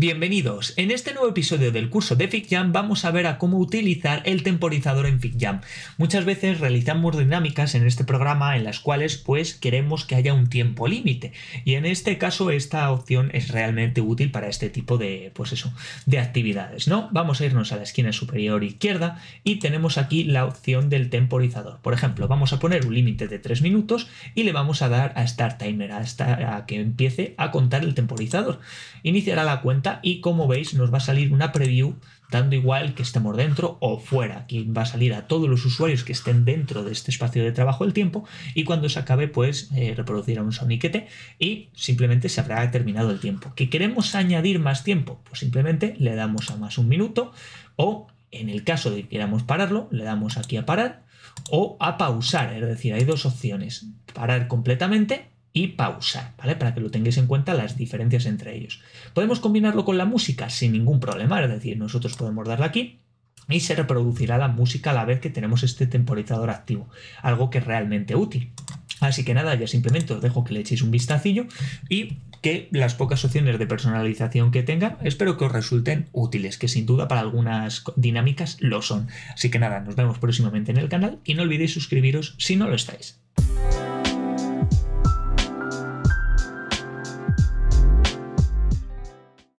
Bienvenidos. En este nuevo episodio del curso de FigJam vamos a ver a cómo utilizar el temporizador en FigJam. Muchas veces realizamos dinámicas en este programa en las cuales pues queremos que haya un tiempo límite y en este caso esta opción es realmente útil para este tipo de pues eso, de actividades, ¿no? Vamos a irnos a la esquina superior izquierda y tenemos aquí la opción del temporizador. Por ejemplo, vamos a poner un límite de 3 minutos y le vamos a dar a Start Timer hasta a que empiece a contar el temporizador. Iniciará la cuenta y como veis nos va a salir una preview dando igual que estemos dentro o fuera. Aquí va a salir a todos los usuarios que estén dentro de este espacio de trabajo el tiempo y cuando se acabe pues eh, reproducirá un soniquete y simplemente se habrá terminado el tiempo. ¿Que queremos añadir más tiempo? Pues simplemente le damos a más un minuto o en el caso de que queramos pararlo le damos aquí a parar o a pausar, es decir, hay dos opciones, parar completamente y pausar, ¿vale? Para que lo tengáis en cuenta las diferencias entre ellos. Podemos combinarlo con la música sin ningún problema, es decir, nosotros podemos darle aquí y se reproducirá la música a la vez que tenemos este temporizador activo, algo que es realmente útil. Así que nada, ya simplemente os dejo que le echéis un vistacillo y que las pocas opciones de personalización que tenga espero que os resulten útiles, que sin duda para algunas dinámicas lo son. Así que nada, nos vemos próximamente en el canal y no olvidéis suscribiros si no lo estáis.